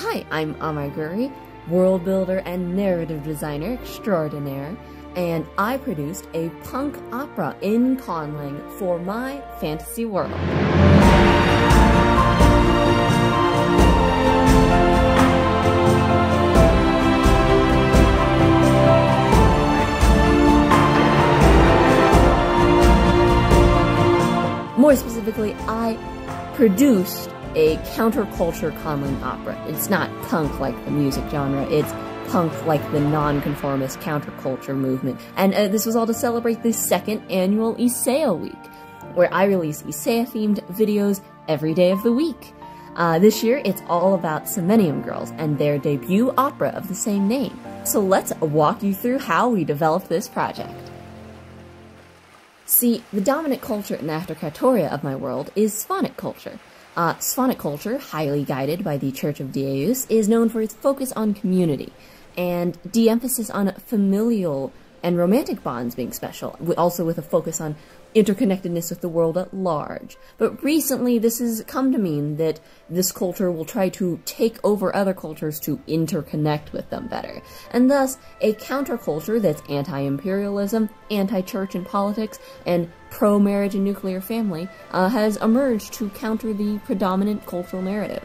Hi, I'm Amaiguri, world builder and narrative designer extraordinaire, and I produced a punk opera in Conlang for my fantasy world. More specifically, I produced a counterculture Conlang opera. It's not punk like the music genre, it's punk like the nonconformist counterculture movement. And uh, this was all to celebrate the second annual Yssaia Week, where I release Yssaia themed videos every day of the week. Uh, this year, it's all about Somnium Girls and their debut opera of the same name. So let's walk you through how we developed this project. See, the dominant culture in the Aftercatoria of my world is Sphonic culture. Uh, Sphonic culture, highly guided by the Church of Deus, is known for its focus on community and de-emphasis on familial and romantic bonds being special, also with a focus on interconnectedness with the world at large. But recently, this has come to mean that this culture will try to take over other cultures to interconnect with them better. And thus, a counterculture that's anti imperialism, anti church and politics, and pro marriage and nuclear family uh, has emerged to counter the predominant cultural narrative.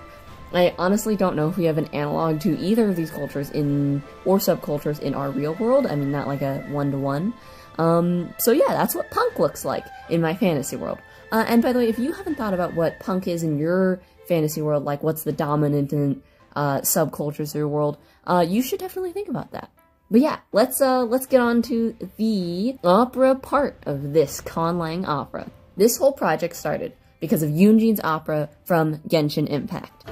I honestly don't know if we have an analog to either of these cultures in or subcultures in our real world. I mean, not like a one to one. Um, so yeah, that's what punk looks like in my fantasy world. Uh, and by the way, if you haven't thought about what punk is in your fantasy world, like what's the dominant in, uh, subcultures of your world, uh, you should definitely think about that. But yeah, let's uh, let's get on to the opera part of this Conlang opera. This whole project started because of Yunjin's opera from Genshin Impact.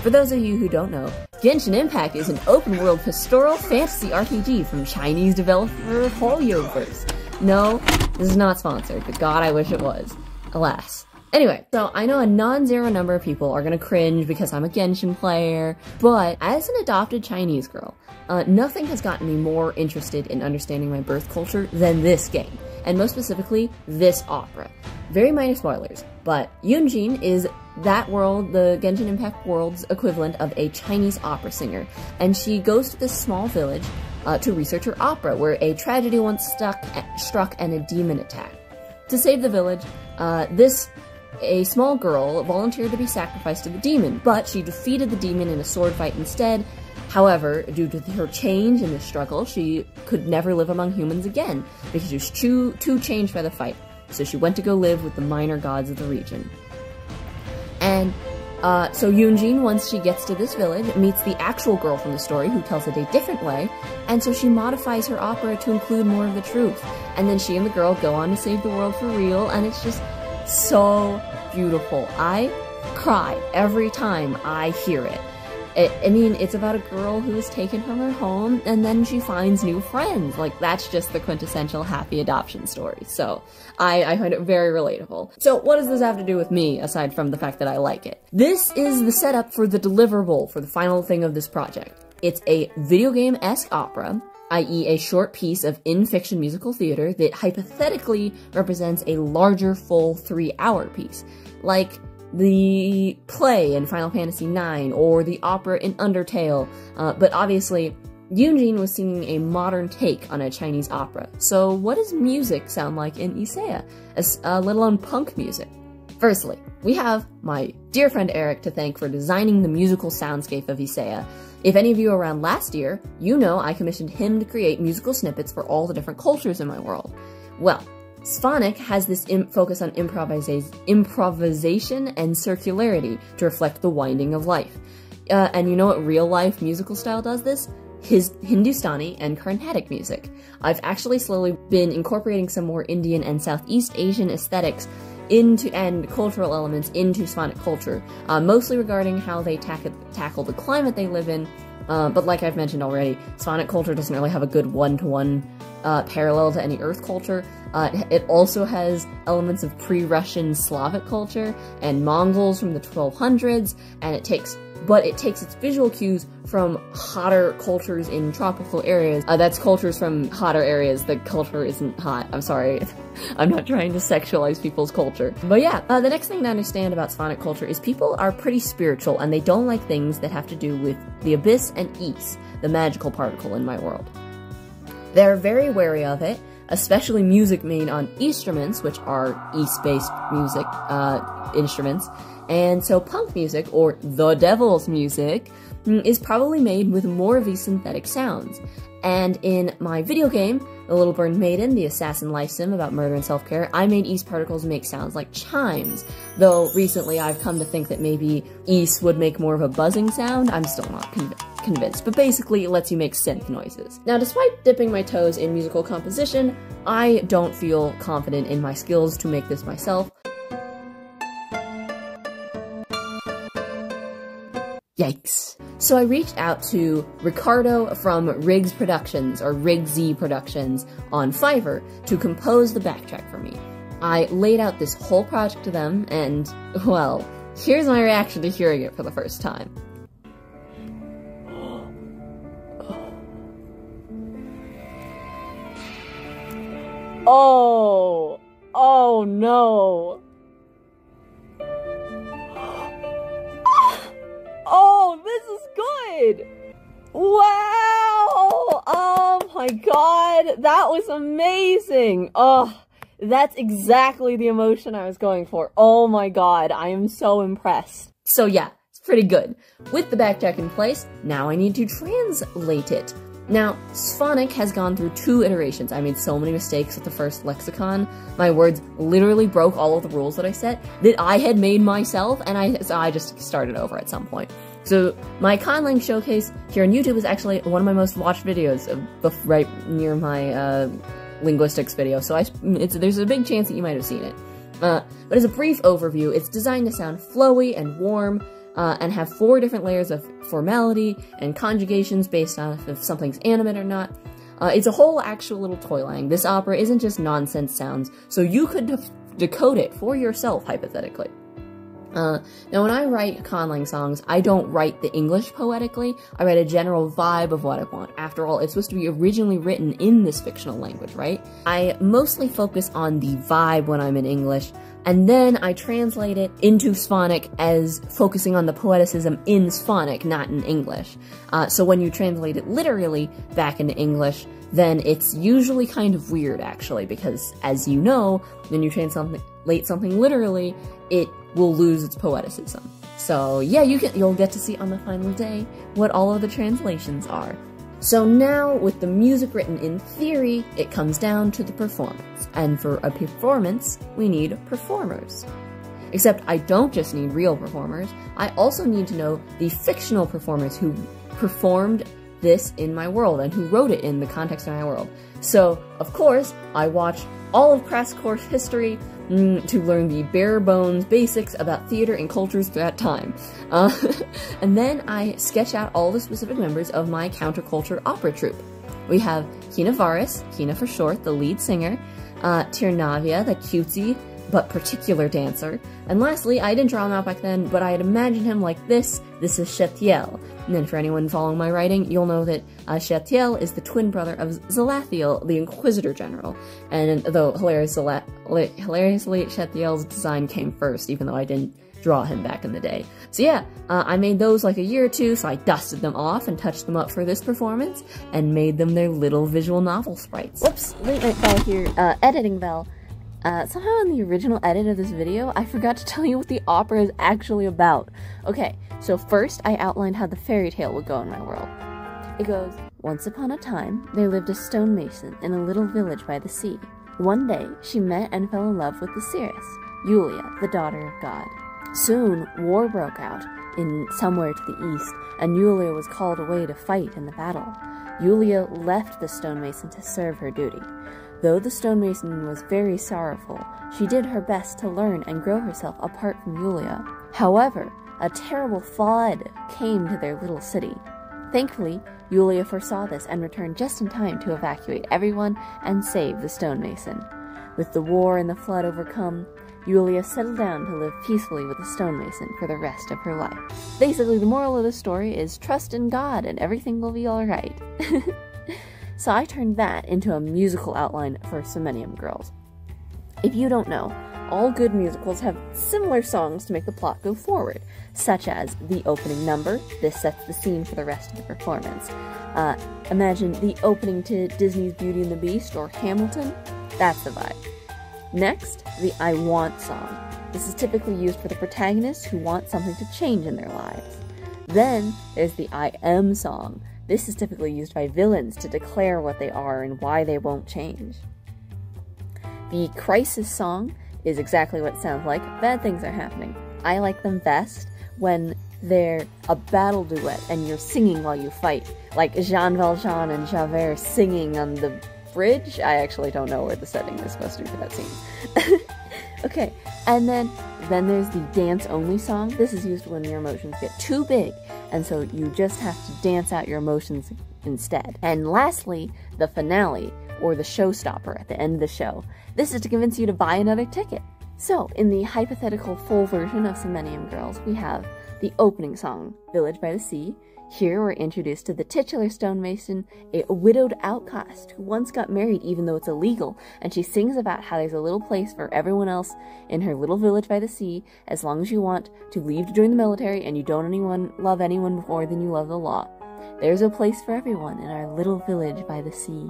For those of you who don't know, Genshin Impact is an open-world pastoral fantasy RPG from Chinese developer HoYoverse. No, this is not sponsored, but god, I wish it was. Alas. Anyway, so I know a non-zero number of people are gonna cringe because I'm a Genshin player, but as an adopted Chinese girl, uh, nothing has gotten me more interested in understanding my birth culture than this game, and most specifically, this opera. Very minor spoilers, but Yunjin is that world, the Genshin Impact world's equivalent of a Chinese opera singer, and she goes to this small village uh, to research her opera, where a tragedy once stuck, struck and a demon attacked. To save the village, uh, this a small girl volunteered to be sacrificed to the demon, but she defeated the demon in a sword fight instead. However, due to her change in the struggle, she could never live among humans again because she was too too changed by the fight. So she went to go live with the minor gods of the region. And uh, so Yunjin, once she gets to this village, meets the actual girl from the story who tells it a different way, and so she modifies her opera to include more of the truth. And then she and the girl go on to save the world for real, and it's just so beautiful. I cry every time I hear it. It, I mean, it's about a girl who is taken from her home and then she finds new friends. Like, that's just the quintessential happy adoption story. So, I, I find it very relatable. So, what does this have to do with me, aside from the fact that I like it? This is the setup for the deliverable for the final thing of this project. It's a video game-esque opera, i.e. a short piece of in-fiction musical theater that hypothetically represents a larger full three-hour piece. Like, the play in Final Fantasy IX or the opera in Undertale, uh, but obviously Yunjin was singing a modern take on a Chinese opera. So what does music sound like in Yssaia, uh, let alone punk music? Firstly, we have my dear friend Eric to thank for designing the musical soundscape of Yssaia. If any of you around last year, you know I commissioned him to create musical snippets for all the different cultures in my world. Well, Sphonic has this focus on improvisa improvisation and circularity to reflect the winding of life. Uh, and you know what real life musical style does this? His Hindustani and Carnatic music. I've actually slowly been incorporating some more Indian and Southeast Asian aesthetics into and cultural elements into Sphonic culture, uh, mostly regarding how they tackle, tackle the climate they live in. Uh, but like I've mentioned already, Sphonic culture doesn't really have a good one-to-one -one, uh, parallel to any Earth culture. Uh, it also has elements of pre-Russian Slavic culture and Mongols from the 1200s, and it takes but it takes its visual cues from hotter cultures in tropical areas. Uh, that's cultures from hotter areas. The culture isn't hot. I'm sorry. I'm not trying to sexualize people's culture. But yeah, uh, the next thing to understand about Sphonic culture is people are pretty spiritual and they don't like things that have to do with the abyss and Ys, the magical particle in my world. They're very wary of it, especially music made on instruments, which are Ys-based music uh, instruments. And so punk music, or the devil's music, mm, is probably made with more of these synthetic sounds. And in my video game, The Little Burned Maiden, the assassin life sim about murder and self-care, I made Ys particles make sounds like chimes. Though recently I've come to think that maybe Ys would make more of a buzzing sound, I'm still not convinced convinced, but basically it lets you make synth noises. Now, despite dipping my toes in musical composition, I don't feel confident in my skills to make this myself. Yikes. So I reached out to Ricardo from Rigz Productions, or Riggsy Productions, on Fiverr to compose the backtrack for me. I laid out this whole project to them, and, well, here's my reaction to hearing it for the first time. Oh, oh no. Good. Wow. Oh my god. That was amazing. Oh, that's exactly the emotion I was going for. Oh my god. I am so impressed. So yeah, it's pretty good. With the backtrack in place, now I need to translate it. Now, Sphonic has gone through two iterations. I made so many mistakes with the first lexicon. My words literally broke all of the rules that I set that I had made myself, and I, so I just started over at some point. So my Conlang showcase here on YouTube is actually one of my most watched videos, of, right near my uh, linguistics video. So I, there's a big chance that you might have seen it. Uh, but as a brief overview, it's designed to sound flowy and warm, uh, and have four different layers of formality and conjugations based on if something's animate or not. Uh, it's a whole actual little toy line. This opera isn't just nonsense sounds, so you could de decode it for yourself, hypothetically. Uh, now, when I write conlang songs, I don't write the English poetically. I write a general vibe of what I want. After all, it's supposed to be originally written in this fictional language, right? I mostly focus on the vibe when I'm in English, and then I translate it into Sphonic as focusing on the poeticism in Sphonic, not in English. Uh, so when you translate it literally back into English, then it's usually kind of weird, actually, because as you know, when you translate something literally, it will lose its poeticism. So yeah, you can you'll get to see on the final day what all of the translations are. So now, with the music written in theory, it comes down to the performance. And for a performance, we need performers. Except I don't just need real performers, I also need to know the fictional performers who performed this in my world and who wrote it in the context of my world. So, of course, I watched all of Crash Course history, mm, to learn the bare bones basics about theater and cultures through that time. Uh, and then I sketch out all the specific members of my counterculture opera troupe. We have Kinnavaris, Kina for short, the lead singer, uh, Tiarnavia, the cutesy but particular dancer, and lastly, I didn't draw him out back then, but I had imagined him like this. This is Chetiel. And then for anyone following my writing, you'll know that uh, is the twin brother of Zalathiel, the Inquisitor General. And though hilarious, hilariously, Chetiel's design came first, even though I didn't draw him back in the day. So yeah, uh, I made those like a year or two, so I dusted them off and touched them up for this performance, and made them their little visual novel sprites. Whoops, late night bell here, uh, editing bell. Uh, somehow in the original edit of this video, I forgot to tell you what the opera is actually about. Okay, so first I outlined how the fairy tale would go in my world. It goes, Once upon a time, there lived a stonemason in a little village by the sea. One day, she met and fell in love with the seeress, Yulia, the daughter of God. Soon, war broke out in somewhere to the east, and Yulia was called away to fight in the battle. Yulia left the stonemason to serve her duty. Though the stonemason was very sorrowful, she did her best to learn and grow herself apart from Yulia. However, a terrible flood came to their little city. Thankfully, Yulia foresaw this and returned just in time to evacuate everyone and save the stonemason. With the war and the flood overcome, Yulia settled down to live peacefully with the stonemason for the rest of her life. Basically, the moral of the story is trust in God and everything will be alright. so I turned that into a musical outline for Somnium Girls. If you don't know, all good musicals have similar songs to make the plot go forward, such as the opening number. This sets the scene for the rest of the performance. Uh, imagine the opening to Disney's Beauty and the Beast or Hamilton. That's the vibe. Next, the I Want song. This is typically used for the protagonists who want something to change in their lives. Then there's the I Am song. This is typically used by villains to declare what they are and why they won't change. The Crisis song is exactly what it sounds like. Bad things are happening. I like them best when they're a battle duet and you're singing while you fight. Like Jean Valjean and Javert singing on the bridge. I actually don't know where the setting is supposed to be for that scene. okay, and then then there's the dance only song. This is used when your emotions get too big, and so you just have to dance out your emotions instead. And lastly, the finale or the showstopper at the end of the show. This is to convince you to buy another ticket. So, in the hypothetical full version of Somnium Girls, we have the opening song, Village by the Sea, here we're introduced to the titular stonemason, a widowed outcast who once got married even though it's illegal, and she sings about how there's a little place for everyone else in her little village by the sea as long as you want to leave to join the military and you don't anyone love anyone more than you love the law. There's a place for everyone in our little village by the sea.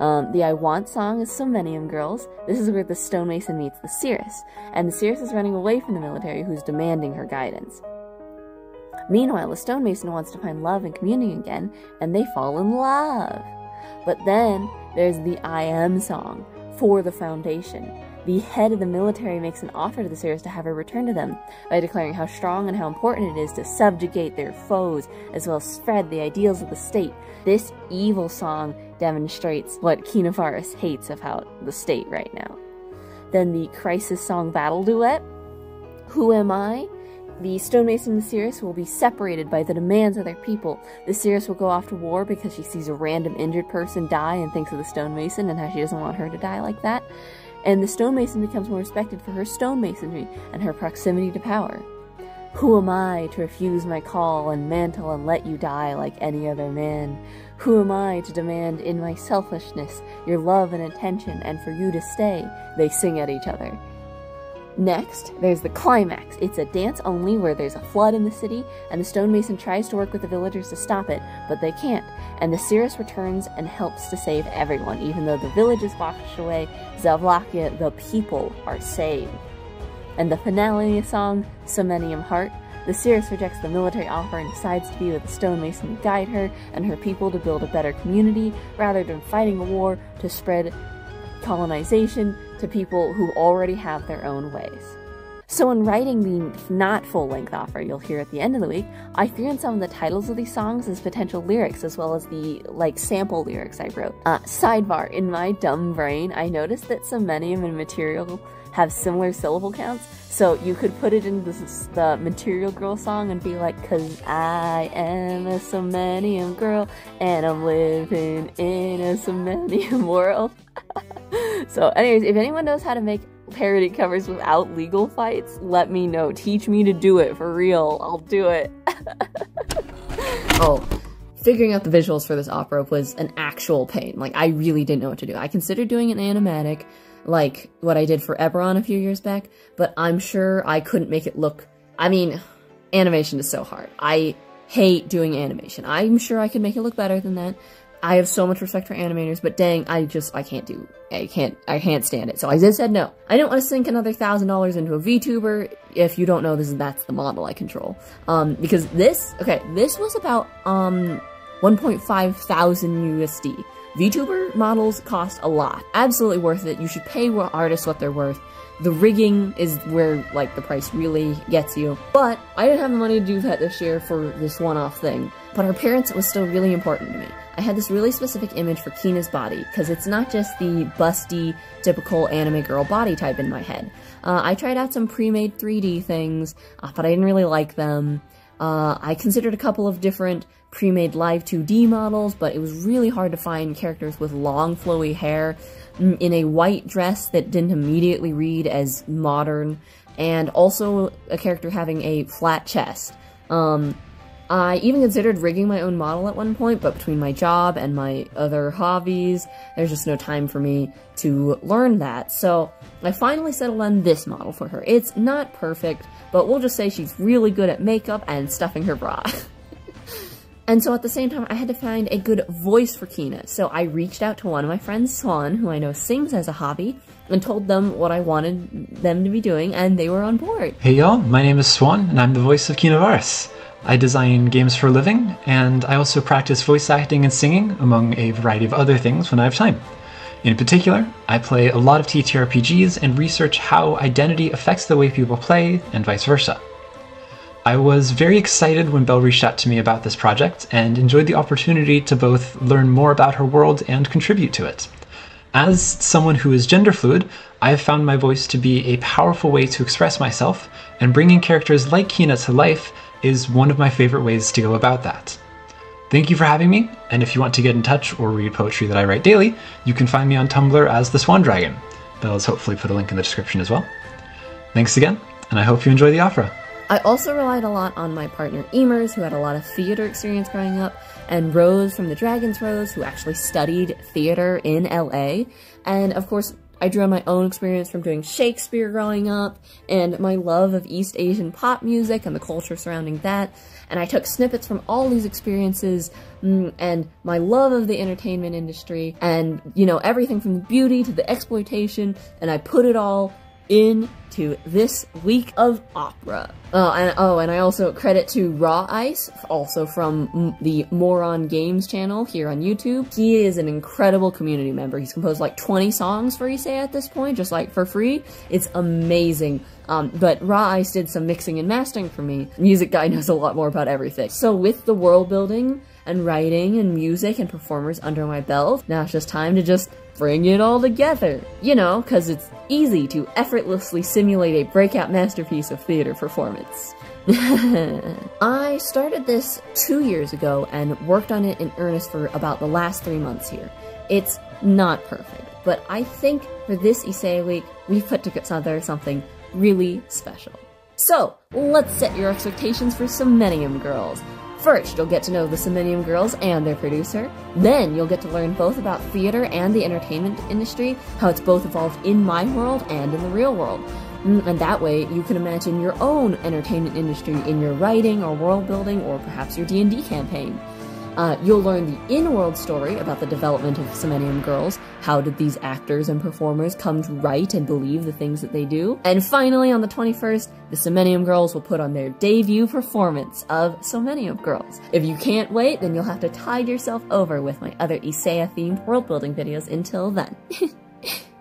Um, the I Want song is Somnium Girls. This is where the stonemason meets the seeress, and the seeress is running away from the military who's demanding her guidance. Meanwhile, the stonemason wants to find love and communion again, and they fall in love. But then there's the I Am song for the Foundation. The head of the military makes an offer to the seeress to have her return to them by declaring how strong and how important it is to subjugate their foes as well as spread the ideals of the state. This evil song demonstrates what Kinnavaris hates about the state right now. Then the crisis song battle duet. Who am I? The stonemason and the seeress will be separated by the demands of their people. The seeress will go off to war because she sees a random injured person die and thinks of the stonemason and how she doesn't want her to die like that. And the stonemason becomes more respected for her stonemasonry and her proximity to power. Who am I to refuse my call and mantle and let you die like any other man? Who am I to demand in my selfishness your love and attention and for you to stay? They sing at each other. Next, there's the climax. It's a dance only where there's a flood in the city, and the stonemason tries to work with the villagers to stop it, but they can't. And the seeress returns and helps to save everyone. Even though the village is washed away, Zavlakia, the people, are saved. And the finale song, Somnium Heart, the seeress rejects the military offer and decides to be with the stonemason to guide her and her people to build a better community rather than fighting a war to spread colonization to people who already have their own ways. So in writing the not full-length offer you'll hear at the end of the week, I threw in some of the titles of these songs as potential lyrics as well as the like sample lyrics I wrote. Uh, sidebar, in my dumb brain, I noticed that Somnium and Material have similar syllable counts, so you could put it in the Material Girl song and be like, Cause I am a Somnium girl and I'm living in a Somnium world. so anyways, if anyone knows how to make parody covers without legal fights, let me know. Teach me to do it for real. I'll do it. oh, figuring out the visuals for this opera was an actual pain. Like, I really didn't know what to do. I considered doing an animatic, like what I did for Eberron a few years back, but I'm sure I couldn't make it look. I mean, animation is so hard. I hate doing animation. I'm sure I could make it look better than that, I have so much respect for animators, but dang, I just, I can't do, I can't, I can't stand it. So I just said no. I don't want to sink another thousand dollars into a VTuber. If you don't know, this is, that's the model I control. Um, because this, okay, this was about, um, 1.5 thousand USD. VTuber models cost a lot. Absolutely worth it. You should pay artists what they're worth. The rigging is where, like, the price really gets you. But I didn't have the money to do that this year for this one-off thing. But her appearance was still really important to me. I had this really specific image for Kina's body, because it's not just the busty, typical anime girl body type in my head. Uh, I tried out some pre-made 3D things, uh, but I didn't really like them. Uh, I considered a couple of different pre-made live 2D models, but it was really hard to find characters with long flowy hair mm, in a white dress that didn't immediately read as modern, and also a character having a flat chest. Um, I even considered rigging my own model at one point, but between my job and my other hobbies, there's just no time for me to learn that. So I finally settled on this model for her. It's not perfect, but we'll just say she's really good at makeup and stuffing her bra. and so at the same time, I had to find a good voice for Kina. So I reached out to one of my friends, Swan, who I know sings as a hobby, and told them what I wanted them to be doing, and they were on board. Hey y'all, my name is Swan, and I'm the voice of Kinnavaris. I design games for a living, and I also practice voice acting and singing, among a variety of other things when I have time. In particular, I play a lot of TTRPGs and research how identity affects the way people play, and vice versa. I was very excited when Belle reached out to me about this project and enjoyed the opportunity to both learn more about her world and contribute to it. As someone who is gender fluid, I have found my voice to be a powerful way to express myself, and bringing characters like Kina to life is one of my favorite ways to go about that. Thank you for having me, and if you want to get in touch or read poetry that I write daily, you can find me on Tumblr as the Swan Dragon. Belle's hopefully put a link in the description as well. Thanks again, and I hope you enjoy the opera. I also relied a lot on my partner Emer's, who had a lot of theater experience growing up, and Rose from the Dragon's Rose, who actually studied theater in LA, and of course I drew on my own experience from doing Shakespeare growing up, and my love of East Asian pop music and the culture surrounding that, and I took snippets from all these experiences mm, and my love of the entertainment industry, and, you know, everything from the beauty to the exploitation, and I put it all into this week of opera. Oh, and oh, and I also credit to Raw Ice, also from the Moreon Games channel here on YouTube. He is an incredible community member. He's composed like 20 songs for Yssaia at this point, just like for free. It's amazing. Um, but Raw Ice did some mixing and mastering for me. Music guy knows a lot more about everything. So with the world building and writing and music and performers under my belt, now it's just time to just bring it all together. You know, because it's easy to effortlessly simulate a breakout masterpiece of theater performance. I started this two years ago and worked on it in earnest for about the last three months here. It's not perfect, but I think for this Yssaia week, we've put together something really special. So, let's set your expectations for Somnium Girls. First, you'll get to know the Somnium Girls and their producer. Then, you'll get to learn both about theater and the entertainment industry, how it's both evolved in my world and in the real world. Mm, and that way, you can imagine your own entertainment industry in your writing or world building or perhaps your D&D campaign. Uh, you'll learn the in-world story about the development of Somnium Girls. How did these actors and performers come to write and believe the things that they do? And finally, on the 21st, the Somnium Girls will put on their debut performance of Somnium Girls. If you can't wait, then you'll have to tide yourself over with my other Yssaia-themed world-building videos until then.